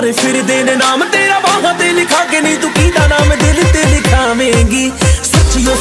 ਸਾਰੇ ਫਿਰਦੇ ਨੇ ਨਾਮ ਤੇਰਾ ਬਾਹਾਂ ਤੇ ਲਿਖਾ ਕੇ, ਨਹੀਂ ਤੂੰ ਕੀਦਾ ਨਾਮ ਦਿਲ ਤੇ ਲਿਖਾਵੇਂਗੀ? ਸੱਚੀਓ